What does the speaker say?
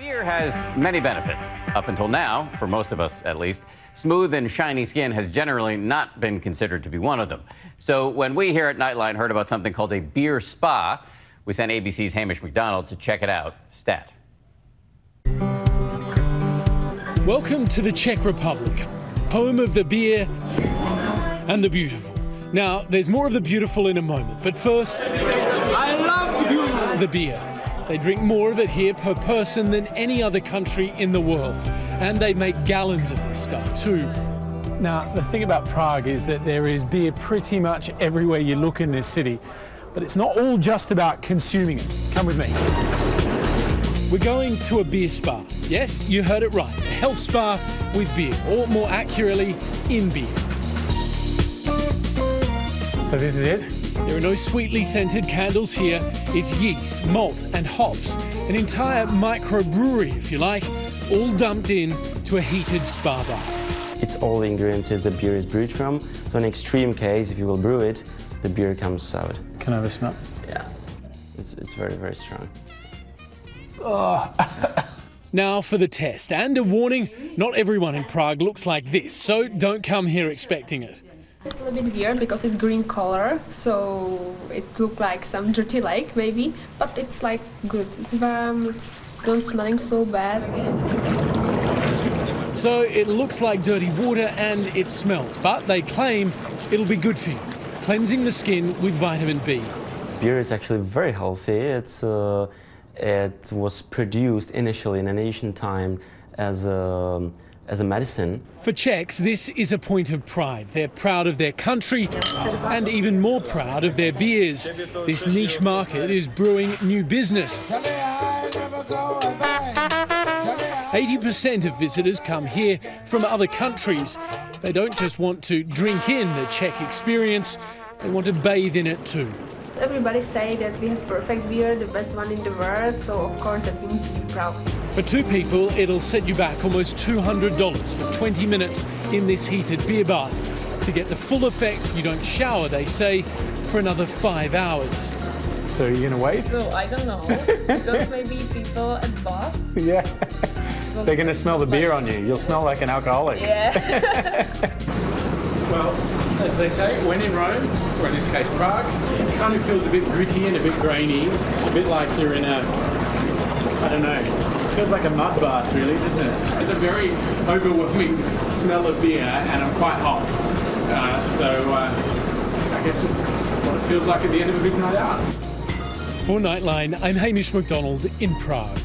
Beer has many benefits. Up until now, for most of us at least, smooth and shiny skin has generally not been considered to be one of them. So when we here at Nightline heard about something called a beer spa, we sent ABC's Hamish Macdonald to check it out. Stat. Welcome to the Czech Republic, home of the beer and the beautiful. Now, there's more of the beautiful in a moment, but first, I love the. The beer. They drink more of it here per person than any other country in the world. And they make gallons of this stuff too. Now, the thing about Prague is that there is beer pretty much everywhere you look in this city. But it's not all just about consuming it. Come with me. We're going to a beer spa. Yes, you heard it right. A health spa with beer, or more accurately, in beer. So this is it? There are no sweetly scented candles here. It's yeast, malt, and hops. An entire microbrewery, if you like, all dumped in to a heated spa bath. It's all the ingredients that the beer is brewed from. So in extreme case, if you will brew it, the beer comes out. Can I have a smell? Yeah. It's, it's very, very strong. Now for the test. And a warning not everyone in Prague looks like this, so don't come here expecting it. It's a little bit weird because it's green color, so it look like some dirty lake maybe, but it's like good. It's warm, it's not smelling so bad. So it looks like dirty water and it smells, but they claim it'll be good for you, cleansing the skin with vitamin B. Beer is actually very healthy. It's, uh, it was produced initially in an ancient time as a, as a medicine. For Czechs, this is a point of pride. They're proud of their country and even more proud of their beers. This niche market is brewing new business. 80% of visitors come here from other countries. They don't just want to drink in the Czech experience, they want to bathe in it too. Everybody say that we have perfect beer, the best one in the world, so of course that we need to be proud. For two people, it'll set you back almost $200 for 20 minutes in this heated beer bath. To get the full effect, you don't shower, they say, for another five hours. So are you going to wait? So I don't know because maybe people at bus. Yeah. They're going to smell the beer on you. You'll smell like an alcoholic. Yeah. Well, as they say, when in Rome, or in this case Prague, it kind of feels a bit gritty and a bit grainy, a bit like you're in a, I don't know, it feels like a mud bath really, doesn't it? It's a very overwhelming smell of beer and I'm quite hot. Uh, so uh, I guess what it feels like at the end of a big night out. For Nightline, I'm Hamish Macdonald in Prague.